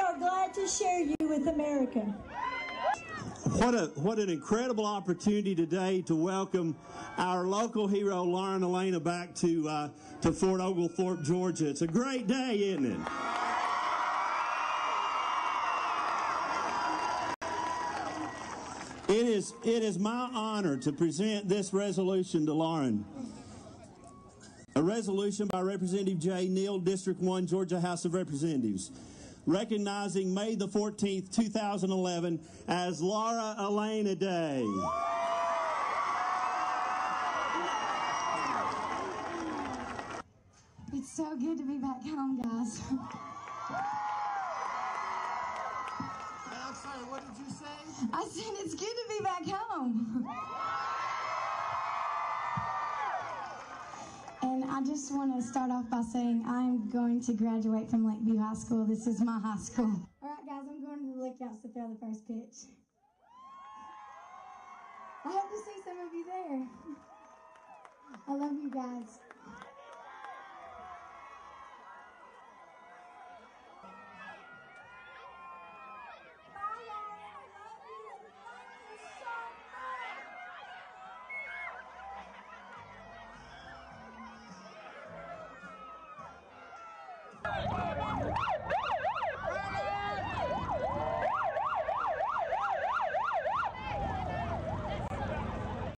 are glad to share you with America. What a what an incredible opportunity today to welcome our local hero Lauren Alaina back to uh, to Fort Oglethorpe, Georgia. It's a great day, isn't it? It is it is my honor to present this resolution to Lauren. A resolution by Representative Jay Neal, District 1, Georgia House of Representatives recognizing May the 14th, 2011 as Laura Alaina Day. It's so good to be back home, guys. I'm sorry, what did you say? I said it's good to be back home. I just want to start off by saying I'm going to graduate from Lakeview High School. This is my high school. All right, guys, I'm going to the lookouts to throw the first pitch. I hope to see some of you there. I love you guys.